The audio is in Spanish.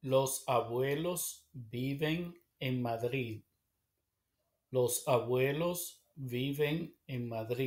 Los abuelos viven en Madrid. Los abuelos viven en Madrid.